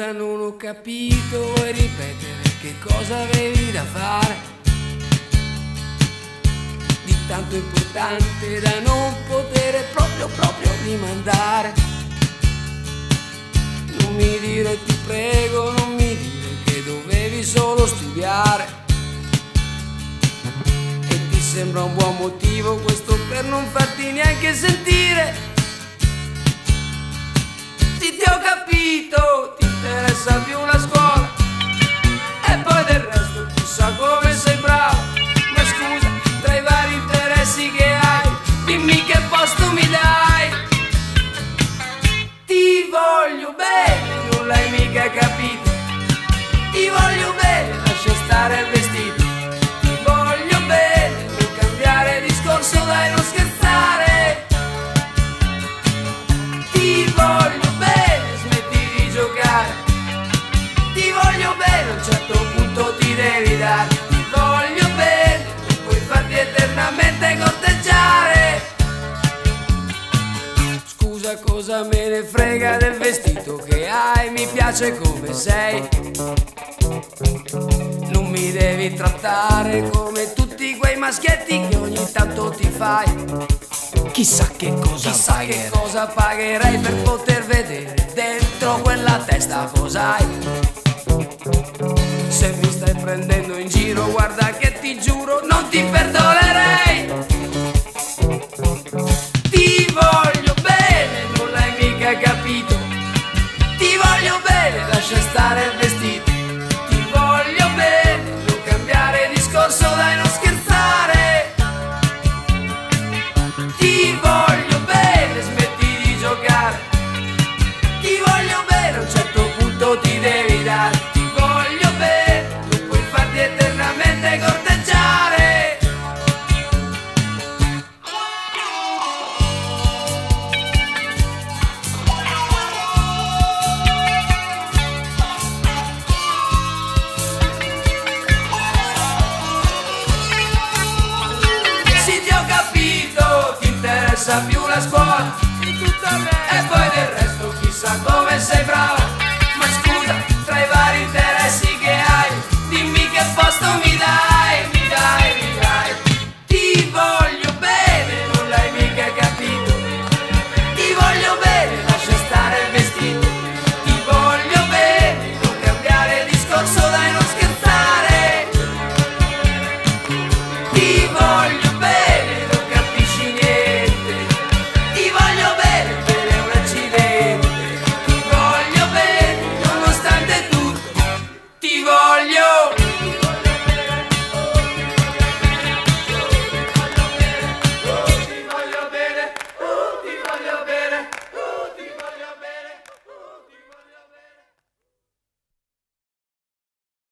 Scusa, non ho capito, vuoi ripetere che cosa avevi da fare? Di tanto importante da non poter proprio, proprio rimandare. Non mi dire, ti prego, non mi dire che dovevi solo studiare. E ti sembra un buon motivo questo per non farti neanche sentire? Ti ho capito, interessa più la scuola e poi del resto chissà come sei bravo. Ma scusa, tra i vari interessi che hai, dimmi che posto mi dai. Ti voglio bene, non l'hai mica capito. Ti voglio bene, a un certo punto ti devi dare. Ti voglio bene, puoi farti eternamente corteggiare. Scusa cosa me ne frega del vestito che hai, mi piace come sei. Non mi devi trattare come tutti quei maschietti che ogni tanto ti fai. Chissà che cosa Chissà che pagherà. cosa pagherei per poter vedere dentro quella testa cos'hai. Se mi stai prendendo in giro, guarda che ti giuro, non ti perdonerei. Ti voglio bene, non l'hai mica capito. Ti voglio bene, lascia stare il vestito. Ti voglio bene, non cambiare discorso, dai non scherzare. Ti voglio bene, smetti di giocare. Ti voglio bene, a un certo punto ti devi più la scuola, e poi